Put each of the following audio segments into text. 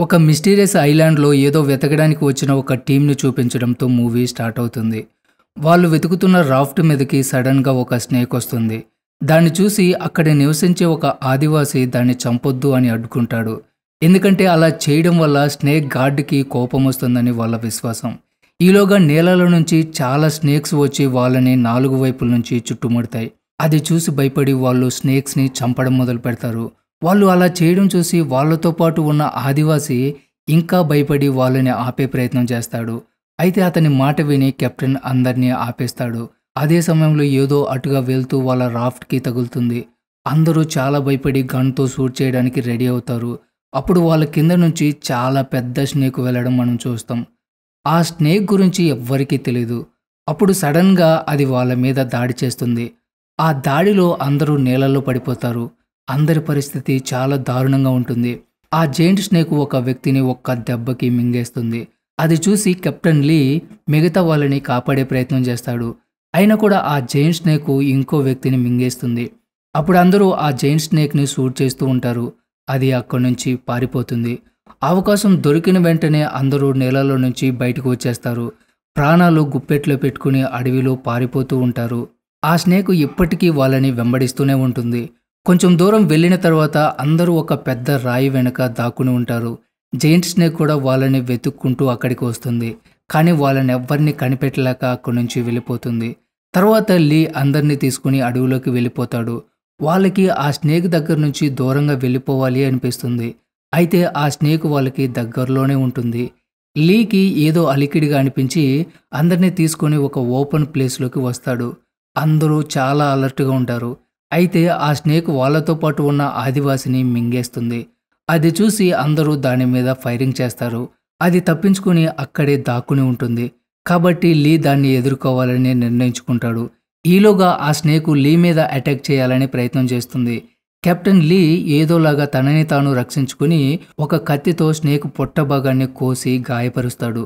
ఒక మిస్టీరియస్ ఐలాండ్లో ఏదో వెతకడానికి వచ్చిన ఒక టీంని చూపించడంతో మూవీ స్టార్ట్ అవుతుంది. వాళ్ళు వెతుకుతున్న రాఫ్ట్ మీదకి సడన్గా ఒక స్నేక్ వస్తుంది. దాన్ని చూసి అక్కడ నివసించే ఒక ఆదివాసి దాన్ని చంపొద్దు అని అడ్డుకుంటాడు. ఎందుకంటే అలా చేయడం వల్ల స్నేక్ గార్డ్కి కోపం వస్తుందని వాళ్ళ విశ్వాసం. ఈలోగా నీళ్ళలో నుంచి చాలా స్నేక్స్ వచ్చి వాళ్ళని నాలుగు వైపుల నుంచి చుట్టుముడతాయి. అది చూసి భయపడి వాళ్ళు స్నేక్స్ని చంపడం మొదలు పెడతారు వాళ్ళు అలా చేయడం చూసి వాళ్ళతో పాటు ఉన్న ఆదివాసి ఇంకా భయపడి వాళ్ళని ఆపే ప్రయత్నం చేస్తాడు. అయితే అతని మాట విని కెప్టెన్ అందరినీ ఆపేస్తాడు. అదే సమయంలో ఏదో అటుగా వెళ్తూ వాళ్ళ రాఫ్ట్కి తగులుతుంది. అందరూ చాలా భయపడి గన్తో షూట్ చేయడానికి రెడీ అవుతారు. అప్పుడు వాళ్ళ కింద నుంచి చాలా పెద్ద స్నేక్ వెళ్ళడం మనం చూస్తాం. ఆ స్నేక్ గురించి ఎవ్వరికీ తెలియదు అప్పుడు సడన్గా అది వాళ్ళ మీద దాడి చేస్తుంది. ఆ దాడిలో అందరూ నీళ్ళల్లో పడిపోతారు. అందరి పరిస్థితి చాలా దారుణంగా ఉంటుంది. ఆ జైంట్ స్నేక్ ఒక వ్యక్తిని ఒక్క దెబ్బకి మింగేస్తుంది. అది చూసి కెప్టెన్ లీ మిగతా వాళ్ళని కాపాడే ప్రయత్నం చేస్తాడు. అయినా కూడా ఆ జైంట్ స్నేక్ ఇంకో వ్యక్తిని మింగేస్తుంది. అప్పుడు అందరూ ఆ జైంట్ స్నేక్ని షూట్ చేస్తూ ఉంటారు. అది అక్కడి నుంచి పారిపోతుంది. అవకాశం దొరికిన వెంటనే అందరూ నీళ్ళలో నుంచి బయటకు వచ్చేస్తారు. ప్రాణాలు గుప్పెట్లో పెట్టుకుని అడవిలో పారిపోతూ ఉంటారు. ఆ స్నేక్ ఇప్పటికీ వాళ్ళని వెంబడిస్తూనే ఉంటుంది. కొంచెం దూరం వెళ్ళిన తర్వాత అందరూ ఒక పెద్ద రాయి వెనక దాక్కుని ఉంటారు. జైంట్ స్నేక్ కూడా వాళ్ళని వెతుక్కుంటూ అక్కడికి వస్తుంది. కానీ వాళ్ళని ఎవ్వరిని కనిపెట్టలేక అక్కడి నుంచి వెళ్ళిపోతుంది. తర్వాత లీ అందరినీ తీసుకుని అడవిలోకి వెళ్ళిపోతాడు. వాళ్ళకి ఆ స్నేక్ దగ్గర నుంచి దూరంగా వెళ్ళిపోవాలి అనిపిస్తుంది. అయితే ఆ స్నేక్ వాళ్ళకి దగ్గరలోనే ఉంటుంది. లీకి ఏదో అలికిడిగా అనిపించి అందరినీ తీసుకొని ఒక ఓపెన్ ప్లేస్లోకి వస్తాడు. అందరూ చాలా అలర్ట్గా ఉంటారు. అయితే ఆ స్నేక్ వాళ్ళతో పాటు ఉన్న ఆదివాసిని మింగేస్తుంది. అది చూసి అందరూ దాని మీద ఫైరింగ్ చేస్తారు. అది తప్పించుకుని అక్కడే దాక్కుని ఉంటుంది. కాబట్టి లీ దాన్ని ఎదుర్కోవాలని నిర్ణయించుకుంటాడు. ఈలోగా ఆ స్నేకు లీ మీద అటాక్ చేయాలని ప్రయత్నం చేస్తుంది. కెప్టెన్ లీ ఏదోలాగా తనని తాను రక్షించుకుని ఒక కత్తితో స్నేక్ పొట్ట భాగాన్ని కోసి గాయపరుస్తాడు.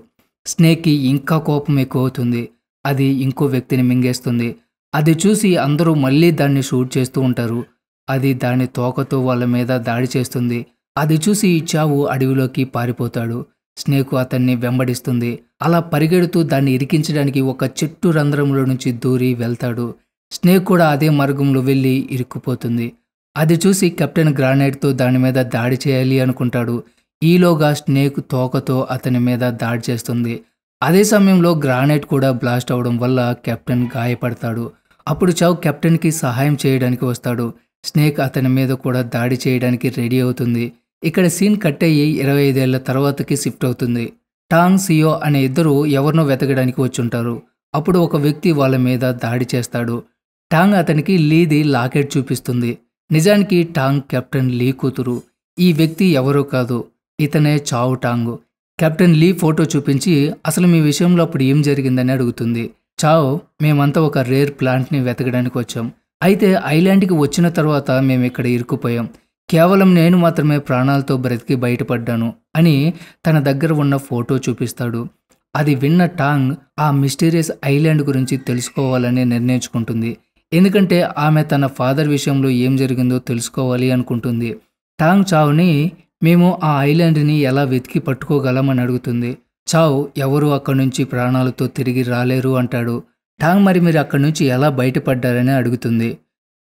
స్నేక్కి ఇంకా కోపం ఎక్కువ అవుతుంది అది ఇంకో వ్యక్తిని మింగేస్తుంది. అది చూసి అందరూ మళ్ళీ దాన్ని షూట్ చేస్తూ ఉంటారు. అది దాని తోకతో వాళ్ళ మీద దాడి చేస్తుంది. అది చూసి ఈ చావు అడవిలోకి పారిపోతాడు. స్నేకు అతన్ని వెంబడిస్తుంది. అలా పరిగెడుతూ దాన్ని ఇరికించడానికి ఒక చెట్టు రంధ్రంలో నుంచి దూరి వెళ్తాడు. స్నేక్ కూడా అదే మార్గంలో వెళ్ళి ఇరుక్కుపోతుంది. అది చూసి కెప్టెన్ గ్రానైట్తో దాని మీద దాడి చేయాలి అనుకుంటాడు. ఈలోగా స్నేక్ తోకతో అతని మీద దాడి చేస్తుంది. అదే సమయంలో గ్రానైట్ కూడా బ్లాస్ట్ అవడం వల్ల కెప్టెన్ గాయపడతాడు. అప్పుడు చావ్ కెప్టెన్కి సహాయం చేయడానికి వస్తాడు. స్నేక్ అతని మీద కూడా దాడి చేయడానికి రెడీ అవుతుంది. ఇక్కడ సీన్ కట్ అయ్యి ఇరవై ఐదేళ్ళ తర్వాతకి షిఫ్ట్ అవుతుంది. టాంగ్ సియో అనే ఇద్దరు ఎవరినో వెతకడానికి వచ్చుంటారు. అప్పుడు ఒక వ్యక్తి వాళ్ళ మీద దాడి చేస్తాడు. టాంగ్ అతనికి లీది లాకెట్ చూపిస్తుంది. నిజానికి టాంగ్ కెప్టెన్ లీ కూతురు. ఈ వ్యక్తి ఎవరో కాదు. ఇతనే చావు టాంగ్. కెప్టెన్ లీ ఫోటో చూపించి అసలు మీ విషయంలో అప్పుడు ఏం జరిగిందని అడుగుతుంది. చావ్ మేమంతా ఒక రేర్ ప్లాంట్ని వెతకడానికి వచ్చాం. అయితే ఐలాండ్కి వచ్చిన తర్వాత మేము ఇక్కడ ఇరుక్కుపోయాం. కేవలం నేను మాత్రమే ప్రాణాలతో బ్రతికి బయటపడ్డాను అని తన దగ్గర ఉన్న ఫోటో చూపిస్తాడు. అది విన్న టాంగ్ ఆ మిస్టీరియస్ ఐలాండ్ గురించి తెలుసుకోవాలని నిర్ణయించుకుంటుంది. ఎందుకంటే ఆమె తన ఫాదర్ విషయంలో ఏం జరిగిందో తెలుసుకోవాలి అనుకుంటుంది. టాంగ్ చావ్ని మేము ఆ ఐలాండ్ని ఎలా వెతికి పట్టుకోగలమని అడుగుతుంది. చావ్ ఎవరు అక్కడి నుంచి ప్రాణాలతో తిరిగి రాలేరు అంటాడు. టాంగ్ మరి మీరు అక్కడి నుంచి ఎలా బయటపడ్డారని అడుగుతుంది.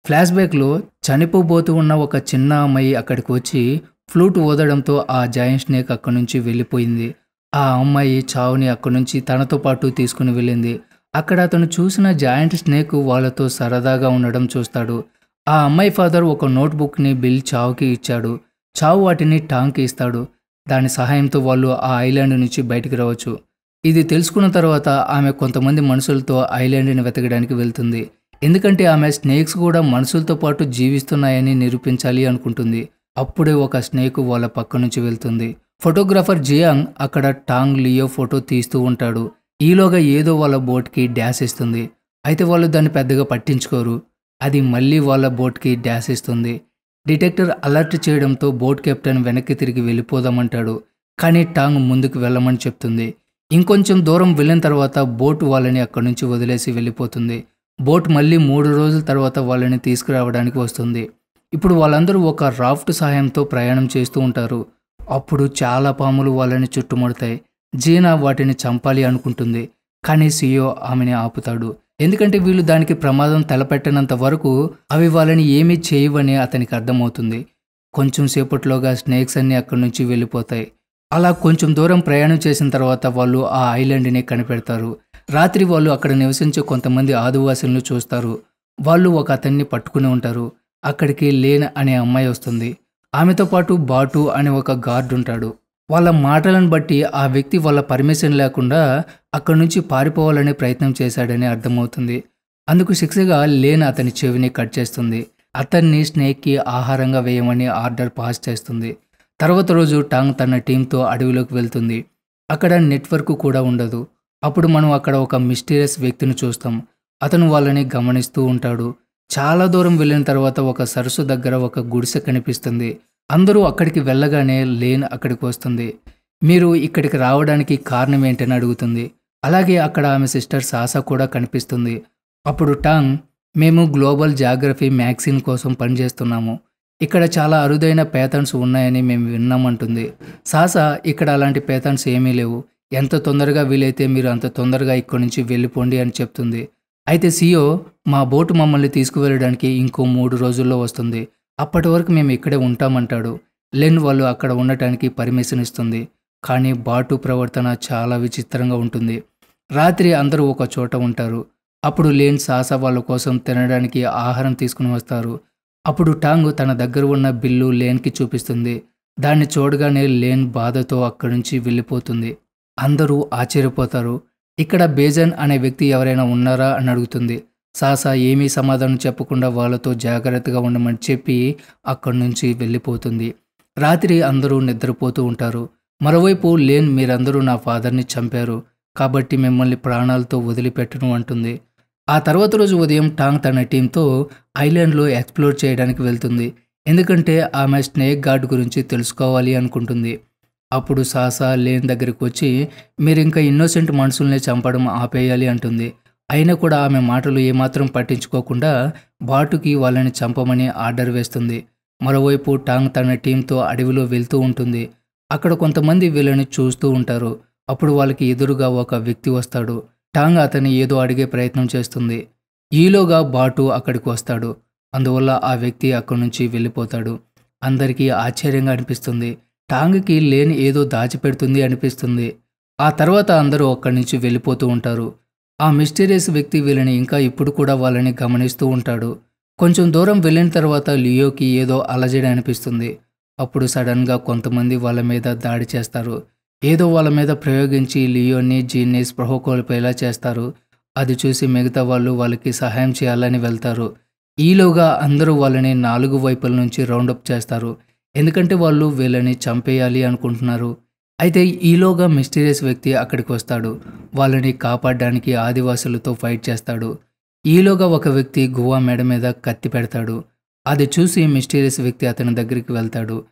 ఫ్లాష్ బ్యాక్లో చనిపోబోతూ ఉన్న ఒక చిన్న అమ్మాయి అక్కడికి వచ్చి ఫ్లూట్ ఊదడంతో ఆ జాయింట్ స్నేక్ అక్కడి నుంచి వెళ్ళిపోయింది. ఆ అమ్మాయి చావుని అక్కడి నుంచి తనతో పాటు తీసుకుని వెళ్ళింది. అక్కడ అతను చూసిన జాయింట్ స్నేక్ వాళ్ళతో సరదాగా ఉండడం చూస్తాడు. ఆ అమ్మాయి ఫాదర్ ఒక నోట్బుక్ని బిల్ చావుకి ఇచ్చాడు. చావు వాటిని టాంగ్కి ఇస్తాడు. దాని సహాయంతో వాళ్ళు ఆ ఐలాండ్ నుంచి బయటికి రావచ్చు. ఇది తెలుసుకున్న తర్వాత ఆమె కొంతమంది మనుషులతో ఐలాండ్ని వెతకడానికి వెళ్తుంది. ఎందుకంటే ఆమె స్నేక్స్ కూడా మనుషులతో పాటు జీవిస్తున్నాయని నిరూపించాలి అనుకుంటుంది. అప్పుడే ఒక స్నేక్ వాళ్ళ పక్క నుంచి వెళ్తుంది. ఫోటోగ్రాఫర్ జియాంగ్ అక్కడ టాంగ్ లియో ఫోటో తీస్తూ ఉంటాడు. ఈలోగా ఏదో వాళ్ళ బోట్కి డ్యాష్ ఇస్తుంది. అయితే వాళ్ళు దాన్ని పెద్దగా పట్టించుకోరు. అది మళ్ళీ వాళ్ళ బోట్కి డ్యాష్ ఇస్తుంది. డిటెక్టర్ అలర్ట్ చేయడంతో బోట్ కెప్టెన్ వెనక్కి తిరిగి వెళ్ళిపోదామంటాడు. కానీ టాంగ్ ముందుకు వెళ్ళమని చెప్తుంది. ఇంకొంచెం దూరం వెళ్ళిన తర్వాత బోట్ వాళ్ళని అక్కడి నుంచి వదిలేసి వెళ్ళిపోతుంది. బోట్ మళ్ళీ మూడు రోజుల తర్వాత వాళ్ళని తీసుకురావడానికి వస్తుంది. ఇప్పుడు వాళ్ళందరూ ఒక రాఫ్ట్ సహాయంతో ప్రయాణం చేస్తూ ఉంటారు. అప్పుడు చాలా పాములు వాళ్ళని చుట్టుముడతాయి. జీనా వాటిని చంపాలి అనుకుంటుంది. కానీ సియో ఆమెని ఆపుతాడు. ఎందుకంటే వీళ్ళు దానికి ప్రమాదం తలపెట్టనంత వరకు అవి వాళ్ళని ఏమీ చేయవని అతనికి అర్థమవుతుంది. కొంచెం సేపట్లోగా స్నేక్స్ అన్నీ అక్కడి నుంచి వెళ్ళిపోతాయి. అలా కొంచెం దూరం ప్రయాణం చేసిన తర్వాత వాళ్ళు ఆ ఐలాండ్ని కనిపెడతారు. రాత్రి వాళ్ళు అక్కడ నివసించే కొంతమంది ఆదివాసులను చూస్తారు. వాళ్ళు ఒక అతన్ని పట్టుకుని ఉంటారు. అక్కడికి లేన్ అనే అమ్మాయి వస్తుంది. ఆమెతో పాటు బాటు అనే ఒక గార్డ్ ఉంటాడు. వాళ్ళ మాటలను బట్టి ఆ వ్యక్తి వాళ్ళ పర్మిషన్ లేకుండా అక్కడి నుంచి పారిపోవాలనే ప్రయత్నం చేశాడని అర్థమవుతుంది. అందుకు శిక్షగా లేన్ అతని చెవిని కట్ చేస్తుంది. అతన్ని స్నేక్కి ఆహారంగా వేయమని ఆర్డర్ పాస్ చేస్తుంది. తర్వాత రోజు టాంగ్ తన టీంతో అడవిలోకి వెళ్తుంది. అక్కడ నెట్వర్క్ కూడా ఉండదు. అప్పుడు మనం అక్కడ ఒక మిస్టీరియస్ వ్యక్తిని చూస్తాం. అతను వాళ్ళని గమనిస్తూ ఉంటాడు. చాలా దూరం వెళ్ళిన తర్వాత ఒక సరస్సు దగ్గర ఒక గుడిసె కనిపిస్తుంది. అందరూ అక్కడికి వెళ్ళగానే లేన్ అక్కడికి వస్తుంది. మీరు ఇక్కడికి రావడానికి కారణం ఏంటని అడుగుతుంది. అలాగే అక్కడ ఆమె సిస్టర్ సాసా కూడా కనిపిస్తుంది. అప్పుడు టాంగ్ మేము గ్లోబల్ జాగ్రఫీ మ్యాగ్జిన్ కోసం పనిచేస్తున్నాము ఇక్కడ చాలా అరుదైన పేతన్స్ ఉన్నాయని మేము విన్నామంటుంది. సాసా ఇక్కడ అలాంటి పేతన్స్ ఏమీ లేవు. ఎంత తొందరగా వీలైతే మీరు అంత తొందరగా ఇక్కడి నుంచి వెళ్ళిపోండి అని చెప్తుంది. అయితే సియో మా బోటు మమ్మల్ని తీసుకువెళ్ళడానికి ఇంకో మూడు రోజుల్లో వస్తుంది. అప్పటి వరకు మేము ఇక్కడే ఉంటామంటాడు. లెన్ వాళ్ళు అక్కడ ఉండటానికి పర్మిషన్ ఇస్తుంది. కానీ బాటు ప్రవర్తన చాలా విచిత్రంగా ఉంటుంది. రాత్రి అందరూ ఒక చోట ఉంటారు. అప్పుడు లేన్ సాసా వాళ్ళ కోసం తినడానికి ఆహారం తీసుకుని వస్తారు. అప్పుడు టాంగ్ తన దగ్గర ఉన్న బిల్లు లేన్కి చూపిస్తుంది. దాన్ని చూడగానే లేన్ బాధతో అక్కడి నుంచి వెళ్ళిపోతుంది. అందరూ ఆశ్చర్యపోతారు. ఇక్కడ బేజన్ అనే వ్యక్తి ఎవరైనా ఉన్నారా అని అడుగుతుంది. సాసా ఏమీ సమాధానం చెప్పకుండా వాళ్ళతో జాగ్రత్తగా ఉండమని చెప్పి అక్కడి నుంచి వెళ్ళిపోతుంది. రాత్రి అందరూ నిద్రపోతూ ఉంటారు. మరోవైపు లేన్ మీరందరూ నా ఫాదర్ని చంపారు. కాబట్టి మిమ్మల్ని ప్రాణాలతో వదిలిపెట్టను అంటుంది. ఆ తర్వాత రోజు ఉదయం టాంగ్ తన టీంతో ఐలాండ్లో ఎక్స్ప్లోర్ చేయడానికి వెళ్తుంది. ఎందుకంటే ఆమె స్నేక్ గార్డ్ గురించి తెలుసుకోవాలి అనుకుంటుంది. అప్పుడు సాసా లేన్ దగ్గరికి వచ్చి మీరు ఇంకా ఇన్నోసెంట్ మనుషుల్ని చంపడం ఆపేయాలి అంటుంది. అయినా కూడా ఆమె మాటలు ఏమాత్రం పట్టించుకోకుండా బాటుకి వాళ్ళని చంపమని ఆర్డర్ వేస్తుంది. మరోవైపు టాంగ్ తన టీంతో అడవిలో వెళ్తూ ఉంటుంది. అక్కడ కొంతమంది వీళ్ళని చూస్తూ ఉంటారు. అప్పుడు వాళ్ళకి ఎదురుగా ఒక వ్యక్తి వస్తాడు. టాంగ్ అతన్ని ఏదో అడిగే ప్రయత్నం చేస్తుంది. ఈలోగా బాటు అక్కడికి వస్తాడు. అందువల్ల ఆ వ్యక్తి అక్కడి నుంచి వెళ్ళిపోతాడు. అందరికీ ఆశ్చర్యంగా అనిపిస్తుంది. టాంగ్కి లేని ఏదో దాచిపెడుతుంది అనిపిస్తుంది. ఆ తర్వాత అందరూ అక్కడి నుంచి వెళ్ళిపోతూ ఉంటారు. ఆ మిస్టీరియస్ వ్యక్తి వీళ్ళని ఇంకా ఇప్పుడు కూడా వాళ్ళని గమనిస్తూ ఉంటాడు. కొంచెం దూరం వెళ్ళిన తర్వాత లియోకి ఏదో అలజడి అనిపిస్తుంది. అప్పుడు సడన్గా కొంతమంది వాళ్ళ మీద దాడి చేస్తారు. ఏదో వాళ్ళ మీద ప్రయోగించి లియోని జీన్ని స్పృహ కోల్పోయేలా చేస్తారు. అది చూసి మిగతా వాళ్ళు వాళ్ళకి సహాయం చేయాలని వెళ్తారు. ఈలోగా అందరూ వాళ్ళని నాలుగు వైపుల నుంచి రౌండప్ చేస్తారు. ఎందుకంటే వాళ్ళు వీళ్ళని చంపేయాలి అనుకుంటున్నారు. అయితే ఈలోగా మిస్టీరియస్ వ్యక్తి అక్కడికి వస్తాడు. వాళ్ళని కాపాడడానికి ఆదివాసులతో ఫైట్ చేస్తాడు. ఈలోగా ఒక వ్యక్తి గువా మెడ మీద కత్తి పెడతాడు. అది చూసి మిస్టీరియస్ వ్యక్తి అతని దగ్గరికి వెళ్తాడు.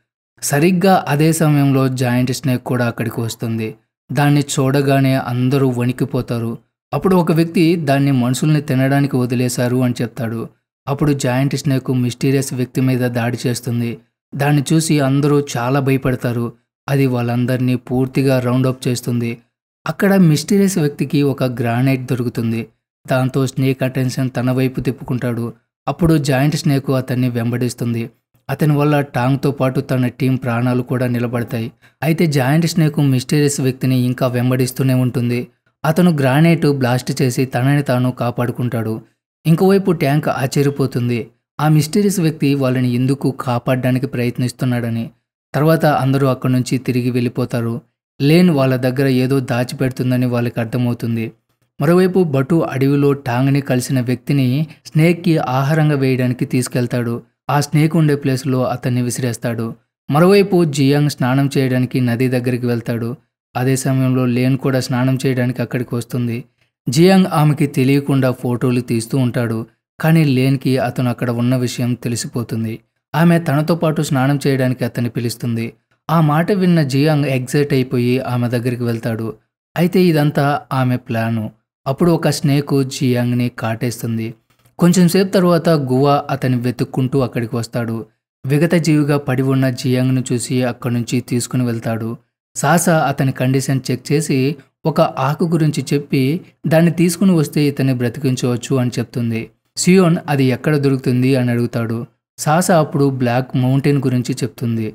సరిగ్గా అదే సమయంలో జాయింట్ స్నేక్ కూడా అక్కడికి వస్తుంది. దాన్ని చూడగానే అందరూ వణికిపోతారు. అప్పుడు ఒక వ్యక్తి దాన్ని మనుషుల్ని తినడానికి వదిలేశారు అని చెప్తాడు. అప్పుడు జాయింట్ స్నేక్ మిస్టీరియస్ వ్యక్తి మీద దాడి చేస్తుంది. దాన్ని చూసి అందరూ చాలా భయపడతారు. అది వాళ్ళందరినీ పూర్తిగా రౌండప్ చేస్తుంది. అక్కడ మిస్టీరియస్ వ్యక్తికి ఒక గ్రానైట్ దొరుకుతుంది. దాంతో స్నేక్ అటెన్షన్ తన వైపు తిప్పుకుంటాడు. అప్పుడు జాయింట్ స్నేక్ అతన్ని వెంబడిస్తుంది. అతని వల్ల టాంగ్తో పాటు తన టీం ప్రాణాలు కూడా నిలబడతాయి. అయితే జాయింట్ స్నేక్ మిస్టీరియస్ వ్యక్తిని ఇంకా వెంబడిస్తూనే ఉంటుంది. అతను గ్రానైట్ బ్లాస్ట్ చేసి తనని తాను కాపాడుకుంటాడు. ఇంకోవైపు ట్యాంక్ ఆశ్చర్యపోతుంది. ఆ మిస్టీరియస్ వ్యక్తి వాళ్ళని ఎందుకు కాపాడడానికి ప్రయత్నిస్తున్నాడని. తర్వాత అందరూ అక్కడి నుంచి తిరిగి వెళ్ళిపోతారు. లేన్ వాళ్ళ దగ్గర ఏదో దాచిపెడుతుందని వాళ్ళకి అర్థమవుతుంది. మరోవైపు బటు అడవిలో టాంగ్ని కలిసిన వ్యక్తిని స్నేక్కి ఆహారంగా వేయడానికి తీసుకెళ్తాడు. ఆ స్నేక్ ఉండే ప్లేస్లో అతన్ని విసిరేస్తాడు. మరోవైపు జియాంగ్ స్నానం చేయడానికి నది దగ్గరికి వెళ్తాడు. అదే సమయంలో లేన్ కూడా స్నానం చేయడానికి అక్కడికి వస్తుంది. జియాంగ్ ఆమెకి తెలియకుండా ఫోటోలు తీస్తూ ఉంటాడు. కానీ లేన్కి అతను అక్కడ ఉన్న విషయం తెలిసిపోతుంది. ఆమె తనతో పాటు స్నానం చేయడానికి అతన్ని పిలుస్తుంది. ఆ మాట విన్న జియాంగ్ ఎగ్జైట్ అయిపోయి ఆమె దగ్గరికి వెళ్తాడు. అయితే ఇదంతా ఆమె ప్లాను. అప్పుడు ఒక స్నేకు జియాంగ్ని కాటేస్తుంది. కొంచెం సేపు తర్వాత గువా అతని వెతుక్కుంటూ అక్కడికి వస్తాడు. విగత జీవిగా పడి ఉన్న జియాంగ్ను చూసి అక్కడి నుంచి తీసుకుని వెళ్తాడు. సాసా అతని కండిషన్ చెక్ చేసి ఒక ఆకు గురించి చెప్పి దాన్ని తీసుకుని వస్తే ఇతన్ని బ్రతికించవచ్చు అని చెప్తుంది. సియోన్ అది ఎక్కడ దొరుకుతుంది అని అడుగుతాడు. సాస అప్పుడు బ్లాక్ మౌంటైన్ గురించి చెప్తుంది.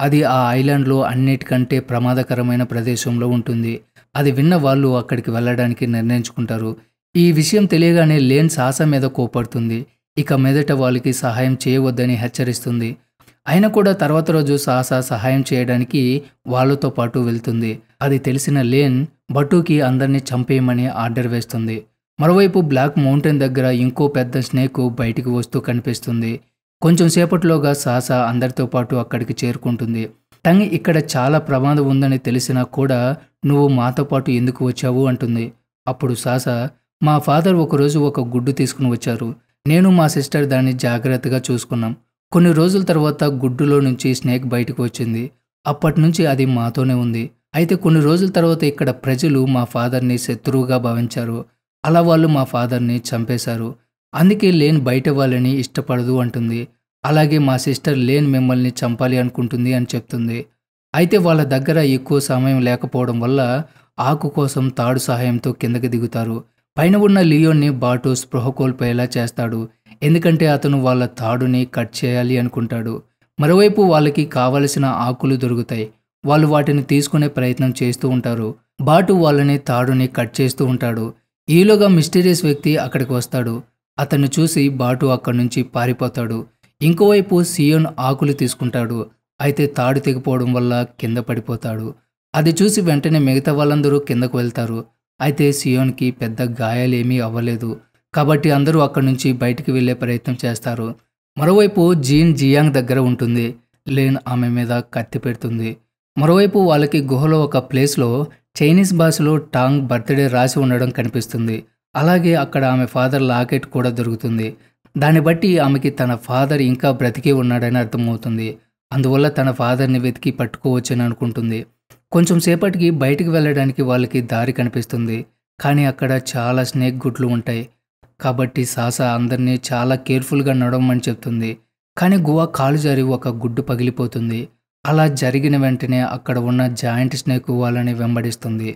అది ఆ ఐలాండ్లో అన్నిటికంటే ప్రమాదకరమైన ప్రదేశంలో ఉంటుంది. అది విన్న వాళ్ళు అక్కడికి వెళ్ళడానికి నిర్ణయించుకుంటారు. ఈ విషయం తెలియగానే లేన్ సాస మీద కోపడుతుంది. ఇక మెదట వాళ్ళకి సహాయం చేయవద్దని హెచ్చరిస్తుంది. అయినా కూడా తర్వాత రోజు సాస సహాయం చేయడానికి వాళ్ళతో పాటు వెళ్తుంది. అది తెలిసిన లేన్ బటుకి అందరినీ చంపేయమని ఆర్డర్ వేస్తుంది. మరోవైపు బ్లాక్ మౌంటైన్ దగ్గర ఇంకో పెద్ద స్నేక్ బయటికి వస్తూ కనిపిస్తుంది. కొంచెం సేపట్లోగా సాసా అందరితో పాటు అక్కడికి చేరుకుంటుంది. టంగ్ ఇక్కడ చాలా ప్రమాదం ఉందని తెలిసినా కూడా నువ్వు మాతో పాటు ఎందుకు వచ్చావు అంటుంది. అప్పుడు సాసా మా ఫాదర్ ఒకరోజు ఒక గుడ్డు తీసుకుని వచ్చారు. నేను మా సిస్టర్ దాన్ని జాగ్రత్తగా చూసుకున్నాం. కొన్ని రోజుల తర్వాత గుడ్డులో నుంచి స్నేక్ బయటకు వచ్చింది. అప్పటి నుంచి అది మాతోనే ఉంది. అయితే కొన్ని రోజుల తర్వాత ఇక్కడ ప్రజలు మా ఫాదర్ని శత్రువుగా భావించారు. అలా వాళ్ళు మా ఫాదర్ని చంపేశారు. అందుకే లేన్ బయట వాళ్ళని ఇష్టపడదు అంటుంది. అలాగే మా సిస్టర్ లేన్ మిమ్మల్ని చంపాలి అనుకుంటుంది అని చెప్తుంది. అయితే వాళ్ళ దగ్గర ఎక్కువ సమయం లేకపోవడం వల్ల ఆకు కోసం తాడు సహాయంతో కిందకి దిగుతారు. పైన ఉన్న లియోన్ని బాటు స్పృహ కోల్పోయేలా చేస్తాడు. ఎందుకంటే అతను వాళ్ళ తాడుని కట్ చేయాలి అనుకుంటాడు. మరోవైపు వాళ్ళకి కావలసిన ఆకులు దొరుకుతాయి. వాళ్ళు వాటిని తీసుకునే ప్రయత్నం చేస్తూ ఉంటారు. బాటు వాళ్ళని తాడుని కట్ చేస్తూ ఉంటాడు. ఈలోగా మిస్టీరియస్ వ్యక్తి అక్కడికి వస్తాడు. అతన్ని చూసి బాటు అక్కడి నుంచి పారిపోతాడు. ఇంకోవైపు సియోన్ ఆకులు తీసుకుంటాడు. అయితే తాడు తెగిపోవడం వల్ల కింద పడిపోతాడు. అది చూసి వెంటనే మిగతా వాళ్ళందరూ కిందకు వెళ్తారు. అయితే సియోన్కి పెద్ద గాయాలేమీ అవ్వలేదు. కాబట్టి అందరూ అక్కడి నుంచి బయటికి వెళ్ళే ప్రయత్నం చేస్తారు. మరోవైపు జీన్ జియాంగ్ దగ్గర ఉంటుంది. లేన్ ఆమె మీద కత్తి పెడుతుంది. మరోవైపు వాళ్ళకి గుహలో ఒక ప్లేస్లో చైనీస్ భాషలో టాంగ్ బర్త్డే రాసి ఉండడం కనిపిస్తుంది. అలాగే అక్కడ ఆమె ఫాదర్ లాకెట్ కూడా దొరుకుతుంది. దాన్ని బట్టి ఆమెకి తన ఫాదర్ ఇంకా బ్రతికే ఉన్నాడని అర్థమవుతుంది. అందువల్ల తన ఫాదర్ని వెతికి పట్టుకోవచ్చని అనుకుంటుంది. కొంచెం సేపటికి బయటికి వెళ్ళడానికి వాళ్ళకి దారి కనిపిస్తుంది. కానీ అక్కడ చాలా స్నేక్ గుడ్లు ఉంటాయి. కాబట్టి సాస అందరినీ చాలా కేర్ఫుల్గా నడవమని చెప్తుంది. కానీ గువా కాలు జారి ఒక గుడ్డు పగిలిపోతుంది. అలా జరిగిన వెంటనే అక్కడ ఉన్న జాయింట్ స్నేక్ వాళ్ళని వెంబడిస్తుంది.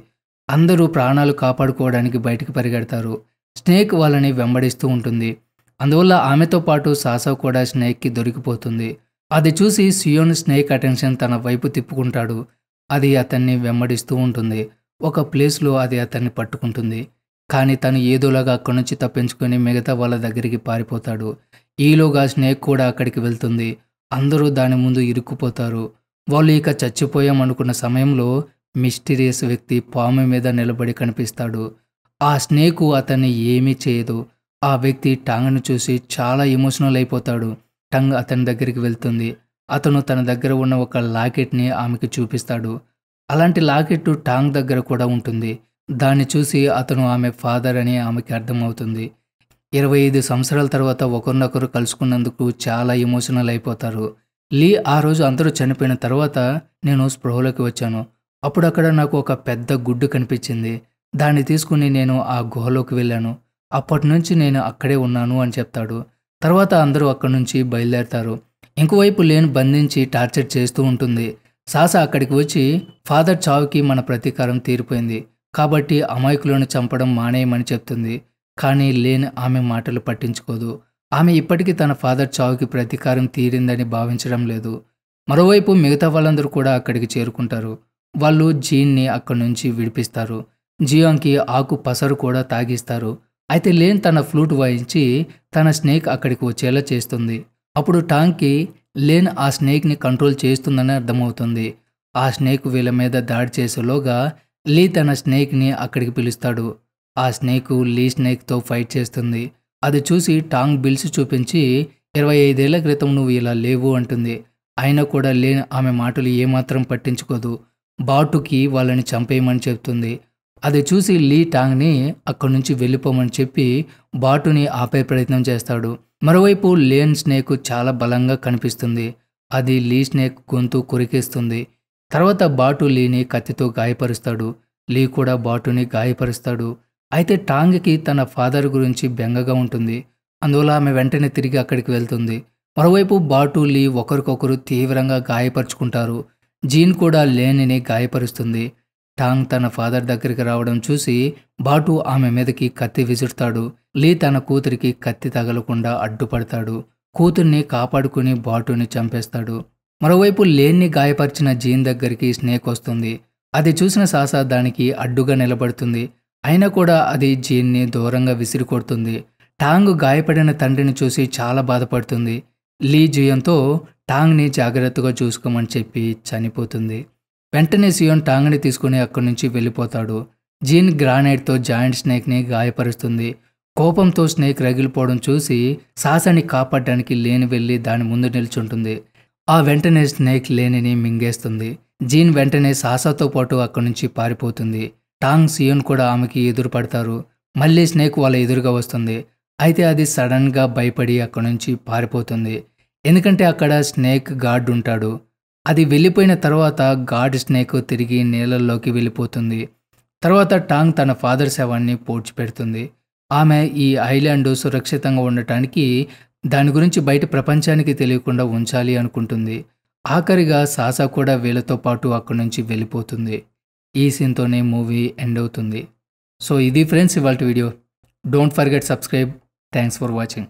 అందరూ ప్రాణాలు కాపాడుకోవడానికి బయటికి పరిగెడతారు. స్నేక్ వాళ్ళని వెంబడిస్తూ ఉంటుంది. అందువల్ల ఆమెతో పాటు సాసవ్ కూడా స్నేక్కి దొరికిపోతుంది. అది చూసి సియోన్ స్నేక్ అటెన్షన్ తన వైపు తిప్పుకుంటాడు. అది అతన్ని వెంబడిస్తూ ఉంటుంది. ఒక ప్లేస్లో అది అతన్ని పట్టుకుంటుంది. కానీ తను ఏదోలాగా అక్కడి నుంచి తప్పించుకొని మిగతా వాళ్ళ దగ్గరికి పారిపోతాడు. ఈలోగా స్నేక్ కూడా అక్కడికి వెళ్తుంది. అందరూ దాని ముందు ఇరుక్కుపోతారు. వాళ్ళు ఇక చచ్చిపోయామనుకున్న సమయంలో మిస్టీరియస్ వ్యక్తి పాము మీద నిలబడి కనిపిస్తాడు. ఆ స్నేకు అతన్ని ఏమీ చేయదు. ఆ వ్యక్తి టంగ్ను చూసి చాలా ఎమోషనల్ అయిపోతాడు. టంగ్ అతని దగ్గరికి వెళ్తుంది. అతను తన దగ్గర ఉన్న ఒక లాకెట్ని ఆమెకి చూపిస్తాడు. అలాంటి లాకెట్ టాంగ్ దగ్గర కూడా ఉంటుంది. దాన్ని చూసి అతను ఆమె ఫాదర్ అని ఆమెకి అర్థమవుతుంది. ఇరవై ఐదు సంవత్సరాల తర్వాత ఒకరినొకరు కలుసుకున్నందుకు చాలా ఎమోషనల్ అయిపోతారు. లీ ఆ రోజు అందరూ చనిపోయిన తర్వాత నేను స్పృహలోకి వచ్చాను. అప్పుడు అక్కడ నాకు ఒక పెద్ద గుడ్డు కనిపించింది. దాన్ని తీసుకుని నేను ఆ గుహలోకి వెళ్ళాను. అప్పటి నుంచి నేను అక్కడే ఉన్నాను అని చెప్తాడు. తర్వాత అందరూ అక్కడి నుంచి బయలుదేరతారు. ఇంకోవైపు లేను బంధించి టార్చర్ చేస్తూ ఉంటుంది. సాస అక్కడికి వచ్చి ఫాదర్ చావుకి మన ప్రతీకారం తీరిపోయింది. కాబట్టి అమాయకులను చంపడం మానేయమని చెప్తుంది. కానీ లేన్ ఆమె మాటలు పట్టించుకోదు. ఆమె ఇప్పటికీ తన ఫాదర్ చావుకి ప్రతీకారం తీరిందని భావించడం లేదు. మరోవైపు మిగతా వాళ్ళందరూ కూడా అక్కడికి చేరుకుంటారు. వాళ్ళు జీన్ని అక్కడి నుంచి విడిపిస్తారు. జియాంకి ఆకు పసరు కూడా తాగిస్తారు. అయితే లేన్ తన ఫ్లూట్ వాయించి తన స్నేక్ అక్కడికి వచ్చేలా చేస్తుంది. అప్పుడు టాంగ్కి లేన్ ఆ స్నేక్ని కంట్రోల్ చేస్తుందని అర్థమవుతుంది. ఆ స్నేక్ వీళ్ళ మీద దాడి చేసేలోగా లీ తన స్నేక్ని అక్కడికి పిలుస్తాడు. ఆ స్నేక్ లీ స్నేక్తో ఫైట్ చేస్తుంది. అది చూసి టాంగ్ బిల్స్ చూపించి ఇరవై ఐదేళ్ళ క్రితం నువ్వు ఇలా లేవు అంటుంది. అయినా కూడా లేన్ ఆమె మాటలు ఏమాత్రం పట్టించుకోదు. బాటుకి వాళ్ళని చంపేయమని చెప్తుంది. అది చూసి లీ టాంగ్ని అక్కడి నుంచి వెళ్ళిపోమని చెప్పి బాటుని ఆపే ప్రయత్నం చేస్తాడు. మరోవైపు లేన్ స్నేక్ చాలా బలంగా కనిపిస్తుంది. అది లీ స్నేక్ గొంతు కొరికేస్తుంది. తర్వాత బాటు లీని కత్తితో గాయపరుస్తాడు. లీ కూడా బాటుని గాయపరుస్తాడు. అయితే టాంగ్కి తన ఫాదర్ గురించి బెంగగా ఉంటుంది. అందువల్ల ఆమె వెంటనే తిరిగి అక్కడికి వెళ్తుంది. మరోవైపు బాటు లీ ఒకరికొకరు తీవ్రంగా గాయపరుచుకుంటారు. జీన్ కూడా లేనిని గాయపరుస్తుంది. టాంగ్ తన ఫాదర్ దగ్గరికి రావడం చూసి బాటు ఆమె మీదకి కత్తి విసురుతాడు. లీ తన కూతురికి కత్తి తగలకుండా అడ్డుపడతాడు. కూతుర్ని కాపాడుకుని బాటుని చంపేస్తాడు. మరోవైపు లేన్ని గాయపరిచిన జీన్ దగ్గరికి స్నేక్ వస్తుంది. అది చూసిన సాసా దానికి అడ్డుగా నిలబడుతుంది. అయినా కూడా అది జీన్ని దూరంగా విసిరి కొడుతుంది టాంగ్ గాయపడిన తండ్రిని చూసి చాలా బాధపడుతుంది. లీ జీయంతో టాంగ్ని జాగ్రత్తగా చూసుకోమని చెప్పి చనిపోతుంది. వెంటనే సియోన్ టాంగ్ని తీసుకుని అక్కడి నుంచి వెళ్ళిపోతాడు. జీన్ గ్రానైట్తో జాయింట్ స్నేక్ని గాయపరుస్తుంది. కోపంతో స్నేక్ రగిలిపోవడం చూసి సాసాని కాపాడడానికి లేని వెళ్ళి దాని ముందు నిల్చుంటుంది. ఆ వెంటనే స్నేక్ లేనిని మింగేస్తుంది. జీన్ వెంటనే సాసాతో పాటు అక్కడి నుంచి పారిపోతుంది. టాంగ్ సియోన్ కూడా ఆమెకి ఎదురు పడతారు. మళ్ళీ స్నేక్ వాళ్ళ ఎదురుగా వస్తుంది. అయితే అది సడన్గా భయపడి అక్కడి నుంచి పారిపోతుంది. ఎందుకంటే అక్కడ స్నేక్ గార్డ్ ఉంటాడు. అది వెళ్ళిపోయిన తర్వాత గాడ్ స్నేక్ తిరిగి నీళ్ళల్లోకి వెళ్ళిపోతుంది. తర్వాత టాంగ్ తన ఫాదర్ శవాన్ని పూడ్చిపెడుతుంది ఆమె ఈ ఐలాండ్ సురక్షితంగా ఉండటానికి దాని గురించి బయట ప్రపంచానికి తెలియకుండా ఉంచాలి అనుకుంటుంది. ఆఖరిగా సాసా కూడా వీళ్ళతో పాటు అక్కడి నుంచి వెళ్ళిపోతుంది. ఈ సీన్తోనే మూవీ ఎండ్ అవుతుంది. సో ఇది ఫ్రెండ్స్ ఇవాళ video. Don't forget subscribe. Thanks for watching.